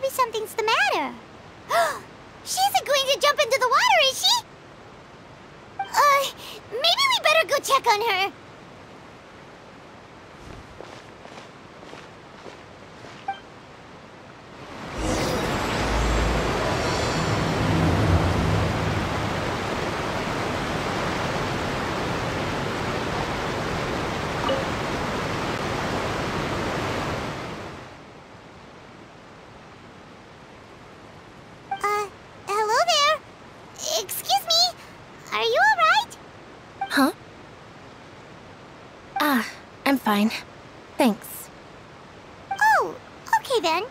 maybe something's the matter. she isn't going to jump into the water, is she? Uh, maybe we better go check on her. Uh, hello there. Excuse me. Are you alright? Huh? Ah, I'm fine. Thanks. Oh, okay then.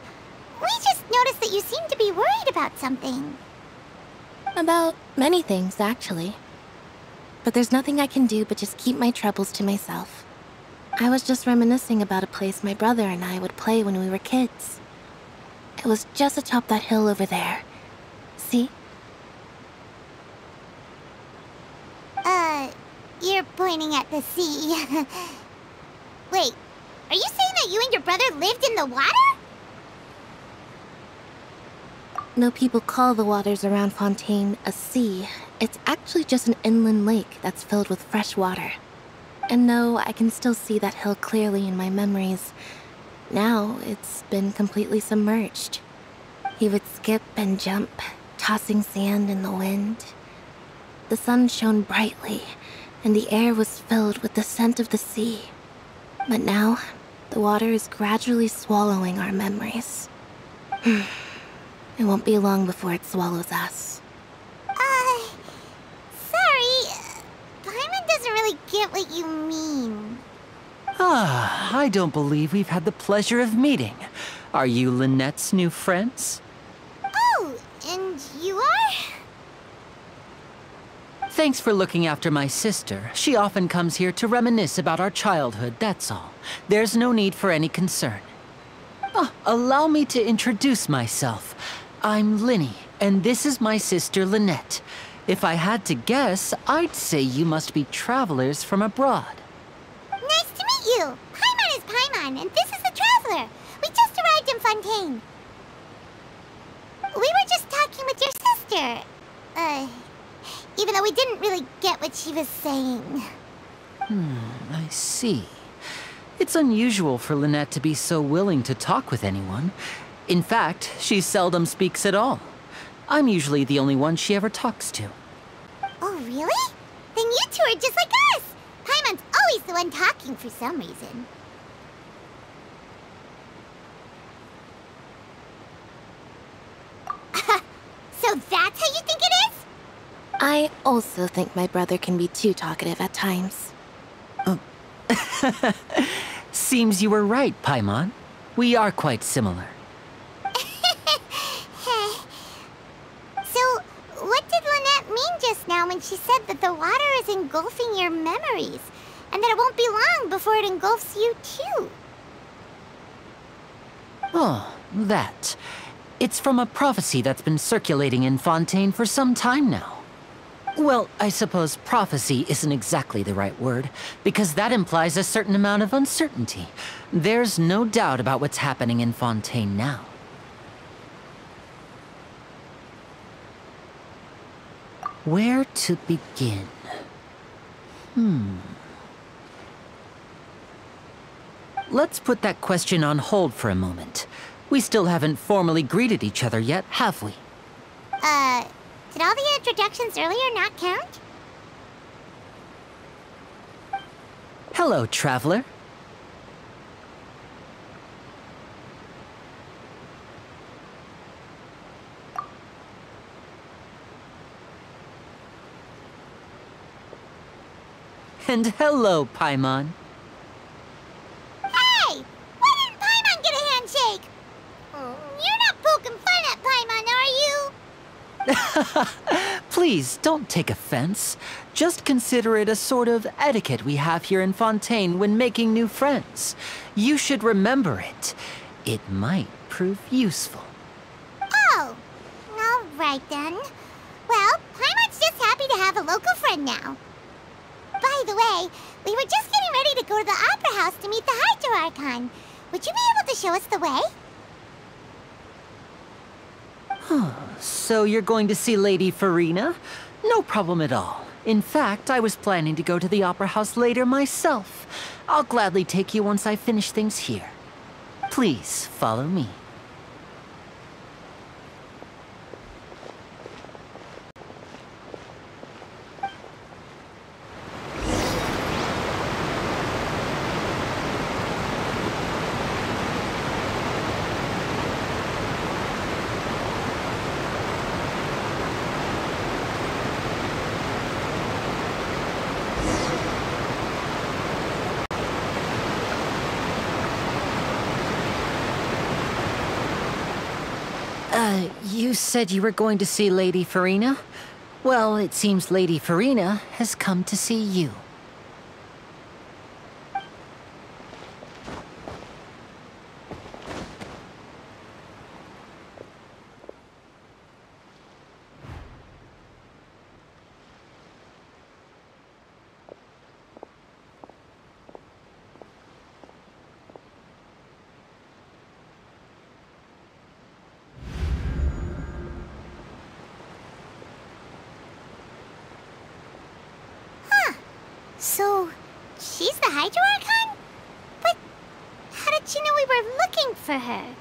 We just noticed that you seem to be worried about something. About many things, actually. But there's nothing I can do but just keep my troubles to myself. I was just reminiscing about a place my brother and I would play when we were kids. It was just atop that hill over there. See? Uh, you're pointing at the sea. Wait, are you saying that you and your brother lived in the water? No people call the waters around Fontaine a sea. It's actually just an inland lake that's filled with fresh water. And no, I can still see that hill clearly in my memories. Now it's been completely submerged. He would skip and jump, tossing sand in the wind. The sun shone brightly, and the air was filled with the scent of the sea. But now, the water is gradually swallowing our memories. it won't be long before it swallows us. Uh, sorry. Paimon doesn't really get what you mean. Ah, I don't believe we've had the pleasure of meeting. Are you Lynette's new friends? Oh, and you are? Thanks for looking after my sister. She often comes here to reminisce about our childhood, that's all. There's no need for any concern. Ah, allow me to introduce myself. I'm Lyney, and this is my sister Lynette. If I had to guess, I'd say you must be travelers from abroad. Nice to meet you. Paimon is Paimon, and this is the Traveler. We just arrived in Fontaine. We were just talking with your sister. Uh, even though we didn't really get what she was saying. Hmm, I see. It's unusual for Lynette to be so willing to talk with anyone. In fact, she seldom speaks at all. I'm usually the only one she ever talks to. Oh, really? Then you two are just like us. Paimon's always the one talking for some reason. so that's how you think? I also think my brother can be too talkative at times. Um, seems you were right, Paimon. We are quite similar. So, what did Lynette mean just now when she said that the water is engulfing your memories? And that it won't be long before it engulfs you too? Oh, that. It's from a prophecy that's been circulating in Fontaine for some time now. Well, I suppose prophecy isn't exactly the right word, because that implies a certain amount of uncertainty. There's no doubt about what's happening in Fontaine now. Where to begin? Hmm. Let's put that question on hold for a moment. We still haven't formally greeted each other yet, have we? Uh, did all the introductions earlier not count? Hello, traveler. And hello, Paimon. Hey! Why didn't Paimon get a handshake? You're not poking fun at Paimon, are you? Please, don't take offense. Just consider it a sort of etiquette we have here in Fontaine when making new friends. You should remember it. It might prove useful. Oh, all right then. Well, Paimon's just happy to have a local friend now. By the way, we were just getting ready to go to the Opera House to meet the Hydro Archon. Would you be able to show us the way? So you're going to see Lady Furina? No problem at all. In fact, I was planning to go to the Opera House later myself. I'll gladly take you once I finish things here. Please, follow me. Uh, you said you were going to see Lady Furina? Well, it seems Lady Furina has come to see you. So, she's the Hydro Archon? But how did she know we were looking for her?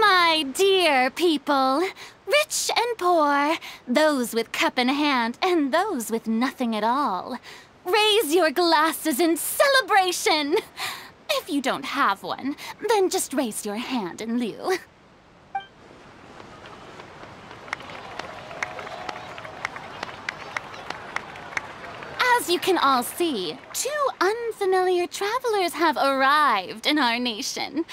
My dear people, rich and poor, those with cup in hand and those with nothing at all, raise your glasses in celebration! If you don't have one, then just raise your hand in lieu. As you can all see, two unfamiliar travelers have arrived in our nation.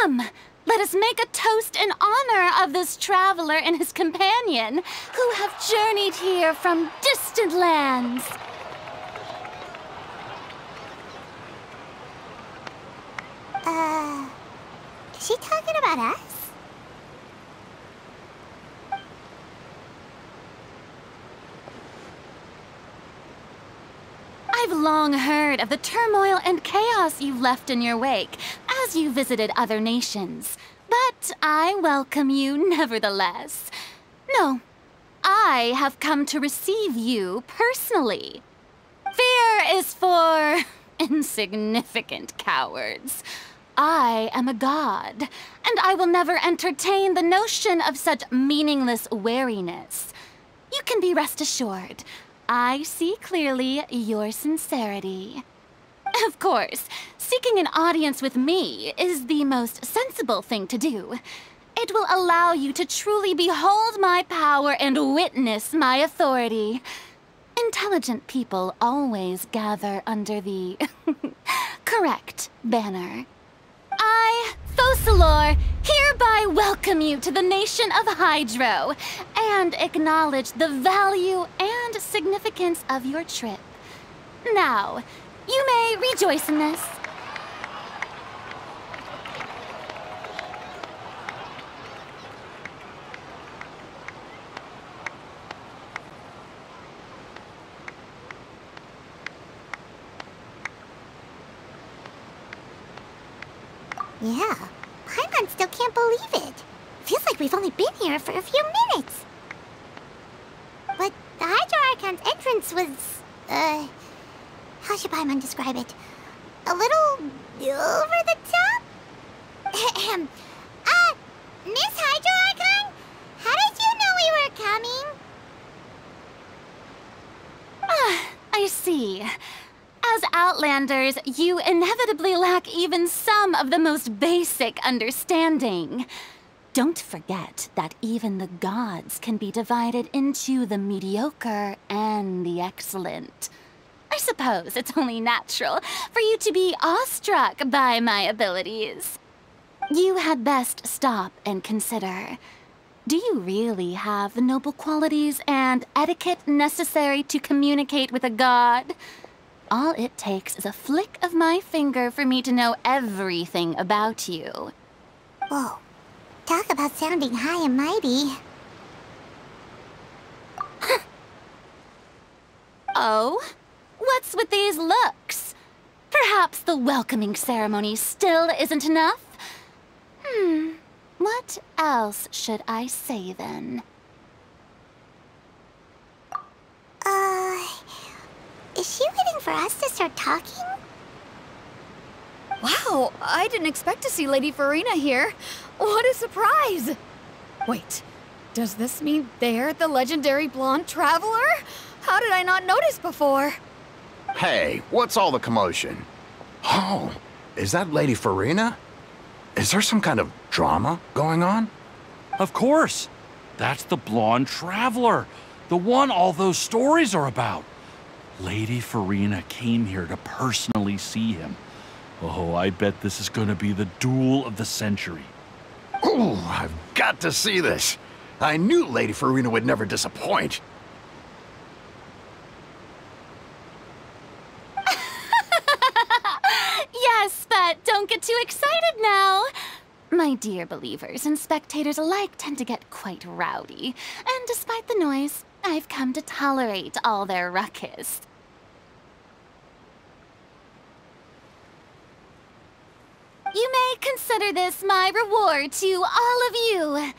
Come, let us make a toast in honor of this traveler and his companion who have journeyed here from distant lands. Uh, is she talking about us? I've long heard of the turmoil and chaos you've left in your wake as you visited other nations. But I welcome you nevertheless. No, I have come to receive you personally. Fear is for insignificant cowards. I am a god, and I will never entertain the notion of such meaningless wariness. You can be rest assured, I see clearly your sincerity. Of course, seeking an audience with me is the most sensible thing to do. It will allow you to truly behold my power and witness my authority. Intelligent people always gather under the correct banner. I, Focalor, hereby welcome you to the nation of Hydro and acknowledge the value and significance of your trip. Now, you may rejoice in this. Yeah, Paimon still can't believe it. Feels like we've only been here for a few minutes. But the Hydro Archon's entrance was, should Paimon describe it? A little over the top? Uh, Miss Hydro Archon? How did you know we were coming? Ah, I see. As Outlanders, you inevitably lack even some of the most basic understanding. Don't forget that even the gods can be divided into the mediocre and the excellent. I suppose it's only natural for you to be awestruck by my abilities. You had best stop and consider. Do you really have the noble qualities and etiquette necessary to communicate with a god? All it takes is a flick of my finger for me to know everything about you. Whoa. Talk about sounding high and mighty. Oh? What's with these looks? Perhaps the welcoming ceremony still isn't enough? Hmm. What What else should I say then? Uh, is she waiting for us to start talking? Wow, I didn't expect to see Lady Furina here. What a surprise! Wait, does this mean they're the legendary blonde traveler? How did I not notice before? Hey, what's all the commotion? Oh, is that Lady Furina? Is there some kind of drama going on? Of course. That's the blonde traveler. The one all those stories are about. Lady Furina came here to personally see him. Oh, I bet this is gonna be the duel of the century. Ooh, I've got to see this. I knew Lady Farina would never disappoint. yes, but don't get too excited now. My dear believers and spectators alike tend to get quite rowdy, and despite the noise, I've come to tolerate all their ruckus. You may consider this my reward to all of you.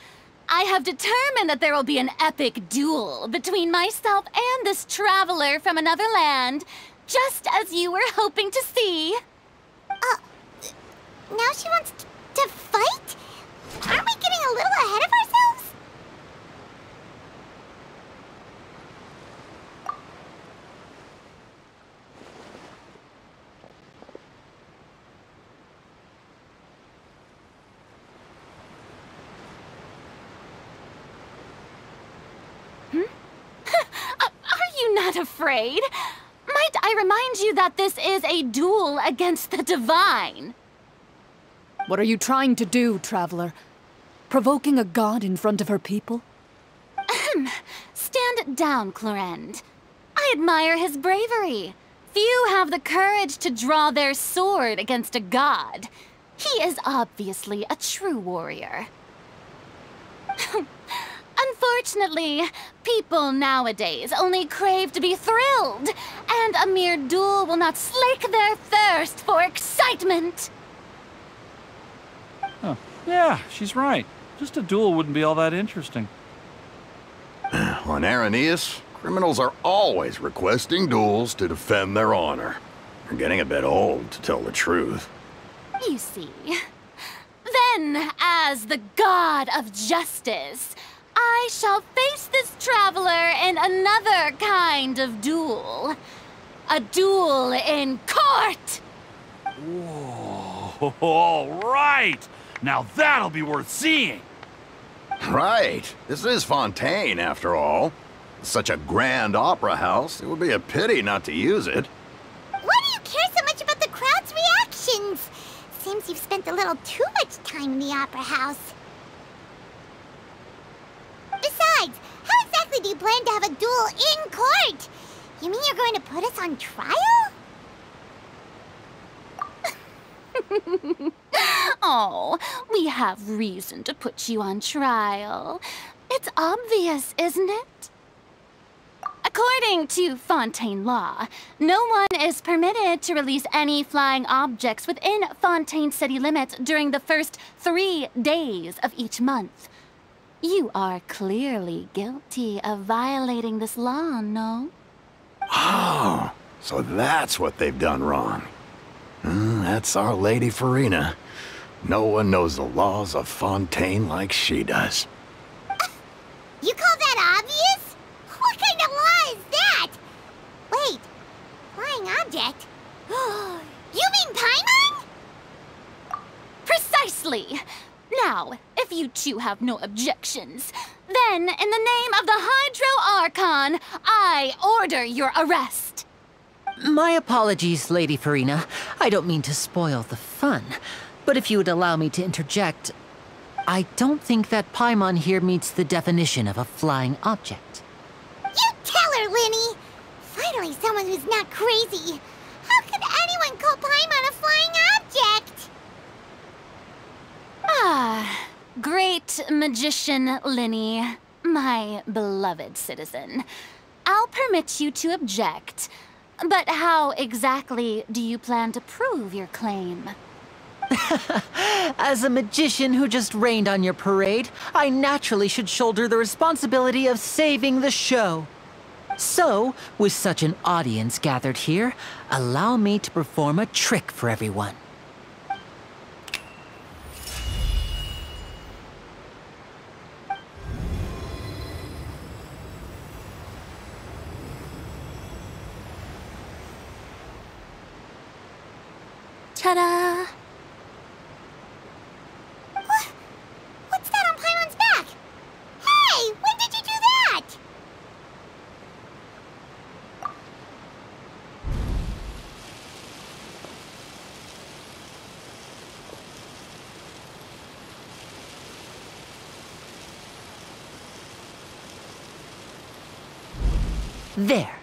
I have determined that there will be an epic duel between myself and this traveler from another land, just as you were hoping to see. Uh, now she wants to fight? Aren't we getting a little ahead of ourselves? Hmm? Are you not afraid? Might I remind you that this is a duel against the divine? What are you trying to do, traveler? Provoking a god in front of her people? Ahem. Stand down, Clorinde. I admire his bravery. Few have the courage to draw their sword against a god. He is obviously a true warrior. Unfortunately, people nowadays only crave to be thrilled, and a mere duel will not slake their thirst for excitement. Huh. Yeah, she's right. Just a duel wouldn't be all that interesting. On Araneus, criminals are always requesting duels to defend their honor. They're getting a bit old, to tell the truth. You see. Then, as the god of justice, I shall face this traveler in another kind of duel. A duel in court! Whoa, all right! Now that'll be worth seeing! Right. This is Fontaine, after all. Such a grand opera house, it would be a pity not to use it. Why do you care so much about the crowd's reactions? Seems you've spent a little too much time in the opera house. Besides, how exactly do you plan to have a duel in court? You mean you're going to put us on trial? Oh, we have reason to put you on trial. It's obvious, isn't it? According to Fontaine law, no one is permitted to release any flying objects within Fontaine city limits during the first three days of each month. You are clearly guilty of violating this law, no? Oh, so that's what they've done wrong. Hmm, that's our Lady Furina. No one knows the laws of Fontaine like she does. You call that obvious? What kind of law is that? Wait, flying object? you mean Paimon? Precisely! Now, if you two have no objections, then in the name of the Hydro Archon, I order your arrest. My apologies, Lady Furina. I don't mean to spoil the fun. But if you would allow me to interject, I don't think that Paimon here meets the definition of a flying object. You tell her, Lyney! Finally someone who's not crazy. How could anyone call Paimon a flying object? Ah, great magician Lyney, my beloved citizen. I'll permit you to object, but how exactly do you plan to prove your claim? As a magician who just rained on your parade, I naturally should shoulder the responsibility of saving the show. So, with such an audience gathered here, allow me to perform a trick for everyone. Ta-da! What's that on Paimon's back? Hey, when did you do that? There.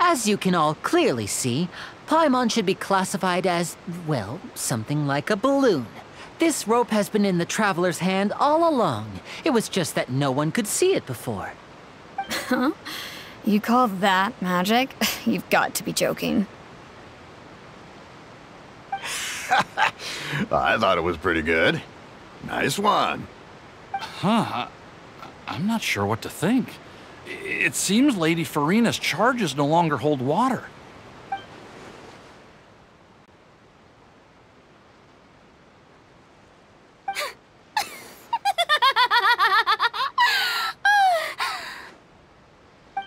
As you can all clearly see, Paimon should be classified as, well, something like a balloon. This rope has been in the Traveler's hand all along. It was just that no one could see it before. Huh? You call that magic? You've got to be joking. I thought it was pretty good. Nice one. Huh. I, I'm not sure what to think. It seems Lady Furina's charges no longer hold water.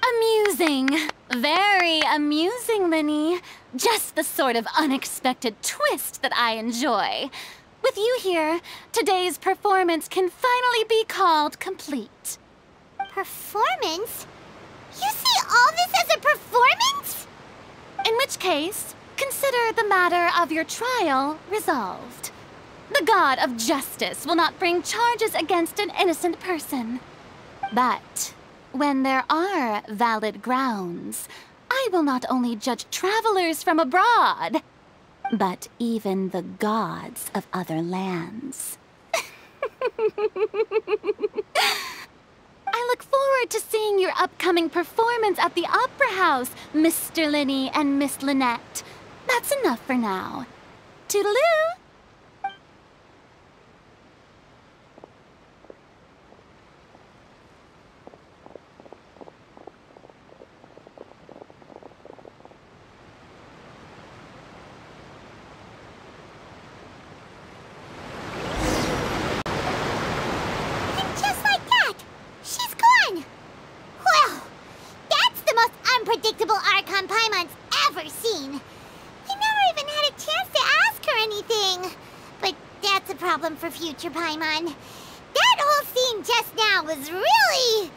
Amusing. Very amusing, Lyney. Just the sort of unexpected twist that I enjoy. With you here, today's performance can finally be called complete. Performance? You see all this as a performance? In which case, consider the matter of your trial resolved. The god of justice will not bring charges against an innocent person. But when there are valid grounds, I will not only judge travelers from abroad, but even the gods of other lands. I look forward to seeing your upcoming performance at the Opera House, Mr. Lyney and Miss Lynette. That's enough for now. Toodaloo! And just like that, she's gone. Well, that's the most unpredictable Paimon's ever seen. He never even had a chance to ask her anything. But that's a problem for future Paimon. That whole scene just now was really...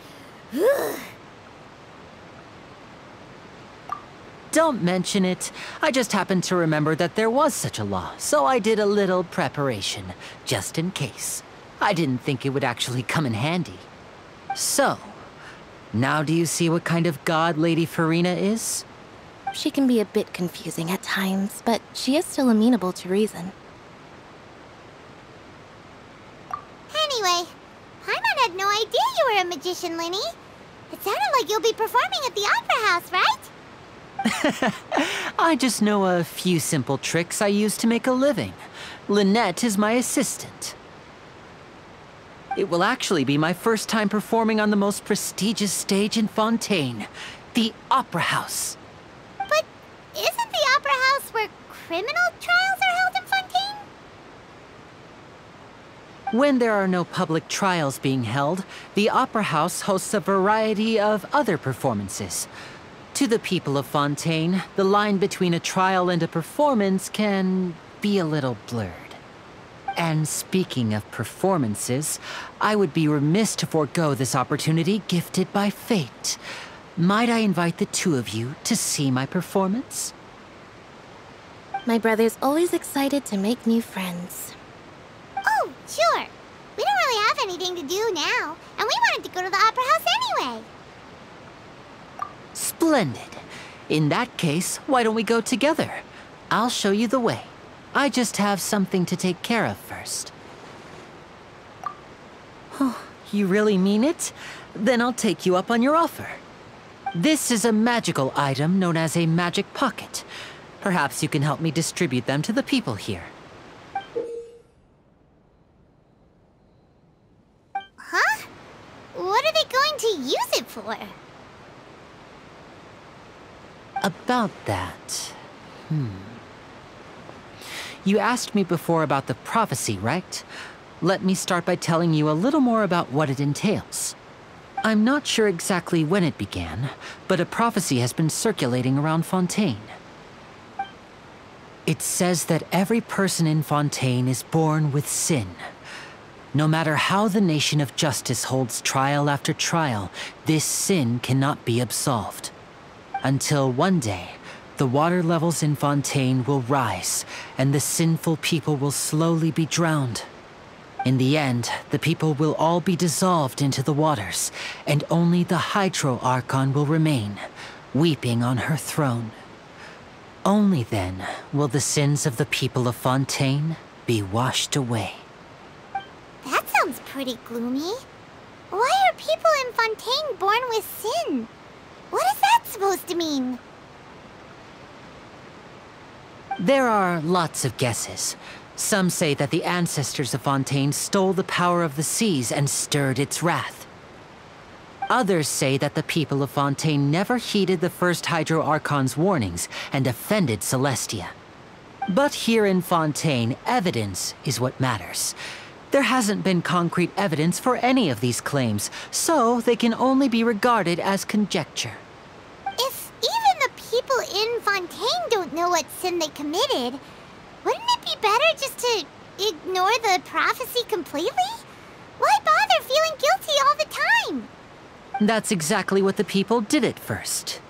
Don't mention it. I just happened to remember that there was such a law, so I did a little preparation, just in case. I didn't think it would actually come in handy. So, now do you see what kind of god Lady Furina is? She can be a bit confusing at times, but she is still amenable to reason. Anyway, Paimon had no idea you were a magician, Lyney. It sounded like you'll be performing at the Opera House, right? I just know a few simple tricks I use to make a living. Lynette is my assistant. It will actually be my first time performing on the most prestigious stage in Fontaine, the Opera House. Isn't the Opera House where criminal trials are held in Fontaine? When there are no public trials being held, the Opera House hosts a variety of other performances. To the people of Fontaine, the line between a trial and a performance can be a little blurred. And speaking of performances, I would be remiss to forego this opportunity gifted by fate. Might I invite the two of you to see my performance? My brother's always excited to make new friends. Oh, sure. We don't really have anything to do now, and we wanted to go to the Opera House anyway. Splendid. In that case, why don't we go together? I'll show you the way. I just have something to take care of first. Oh, you really mean it? Then I'll take you up on your offer. This is a magical item known as a magic pocket. Perhaps you can help me distribute them to the people here. Huh? What are they going to use it for? About that... Hmm... You asked me before about the prophecy, right? Let me start by telling you a little more about what it entails. I'm not sure exactly when it began, but a prophecy has been circulating around Fontaine. It says that every person in Fontaine is born with sin. No matter how the nation of justice holds trial after trial, this sin cannot be absolved. Until one day, the water levels in Fontaine will rise, and the sinful people will slowly be drowned. In the end, the people will all be dissolved into the waters, and only the Hydro Archon will remain, weeping on her throne. Only then will the sins of the people of Fontaine be washed away. That sounds pretty gloomy. Why are people in Fontaine born with sin? What is that supposed to mean? There are lots of guesses. Some say that the ancestors of Fontaine stole the power of the seas and stirred its wrath. Others say that the people of Fontaine never heeded the first Hydro Archon's warnings and offended Celestia. But here in Fontaine, evidence is what matters. There hasn't been concrete evidence for any of these claims, so they can only be regarded as conjecture. If even the people in Fontaine don't know what sin they committed, wouldn't it be better just to ignore the prophecy completely? Why bother feeling guilty all the time? That's exactly what the people did at first.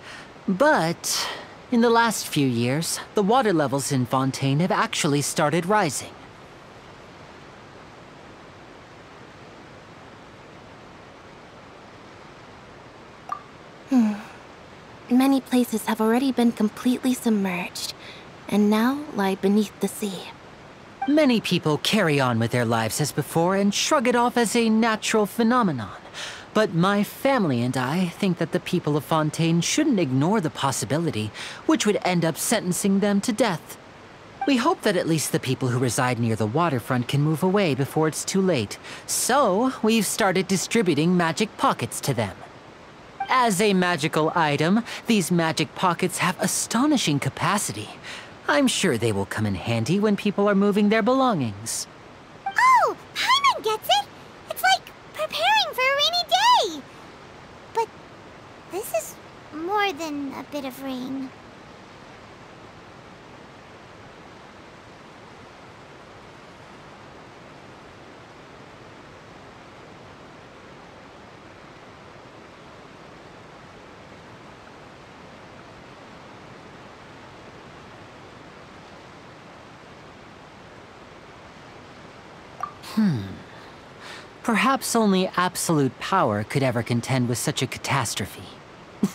But in the last few years, the water levels in Fontaine have actually started rising. Hmm. Many places have already been completely submerged, and now lie beneath the sea. Many people carry on with their lives as before and shrug it off as a natural phenomenon. But my family and I think that the people of Fontaine shouldn't ignore the possibility, which would end up sentencing them to death. We hope that at least the people who reside near the waterfront can move away before it's too late. So, we've started distributing magic pockets to them. As a magical item, these magic pockets have astonishing capacity. I'm sure they will come in handy when people are moving their belongings. Oh, Paimon gets it! It's like preparing for a rainy day! But this is more than a bit of rain. Hmm. Perhaps only absolute power could ever contend with such a catastrophe.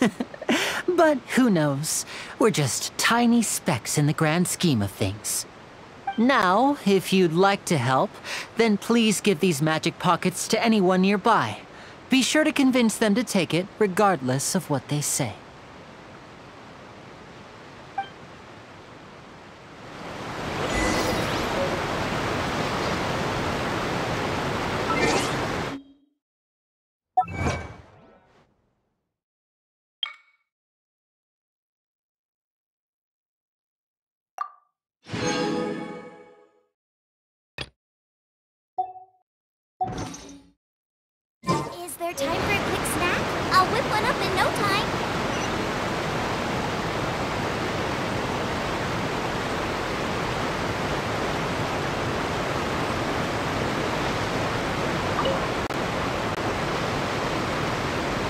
but who knows? We're just tiny specks in the grand scheme of things. Now, if you'd like to help, then please give these magic pockets to anyone nearby. Be sure to convince them to take it, regardless of what they say. Is there time for a quick snack? I'll whip one up in no time.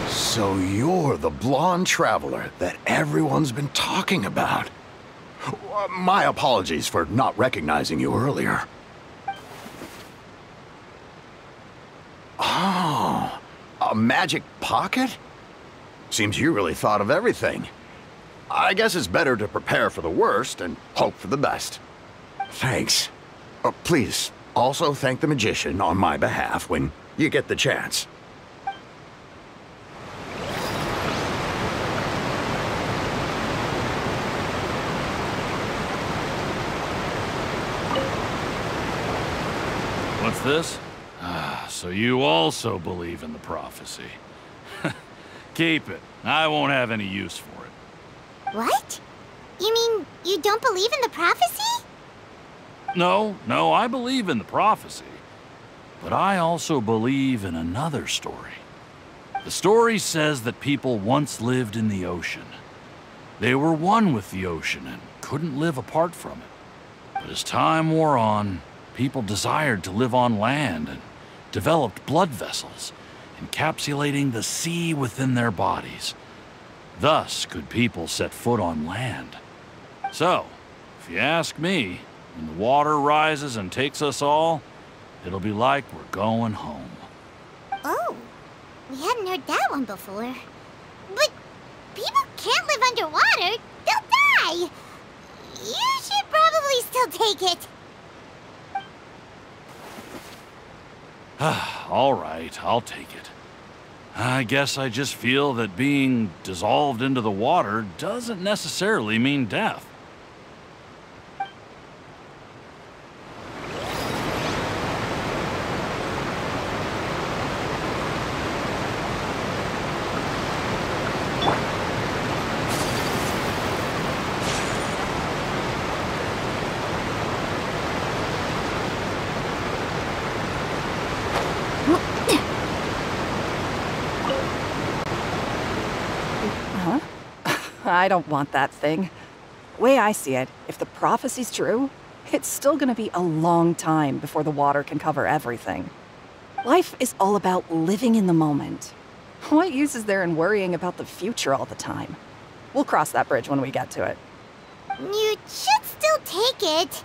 So you're the blonde traveler that everyone's been talking about. Uh, My apologies for not recognizing you earlier. Oh, a magic pocket? Seems you really thought of everything. I guess it's better to prepare for the worst and hope for the best. Thanks. Uh, please, also thank the magician on my behalf when you get the chance. What's this? So you also believe in the prophecy. Keep it. I won't have any use for it. What? You mean you don't believe in the prophecy? No, no, I believe in the prophecy. But I also believe in another story. The story says that people once lived in the ocean. They were one with the ocean and couldn't live apart from it. But as time wore on, people desired to live on land and developed blood vessels, encapsulating the sea within their bodies. Thus could people set foot on land. So, if you ask me, when the water rises and takes us all, it'll be like we're going home. Oh, we hadn't heard that one before. But people can't live underwater. They'll die. You should probably still take it. all right, I'll take it. I guess I just feel that being dissolved into the water doesn't necessarily mean death. I don't want that thing. Way I see it, if the prophecy's true, it's still gonna be a long time before the water can cover everything. Life is all about living in the moment. What use is there in worrying about the future all the time? We'll cross that bridge when we get to it. You should still take it.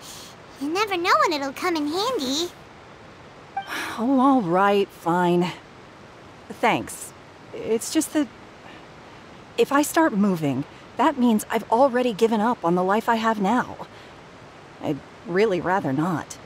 You never know when it'll come in handy. Oh, all right, fine. Thanks. It's just that if I start moving, that means I've already given up on the life I have now. I'd really rather not.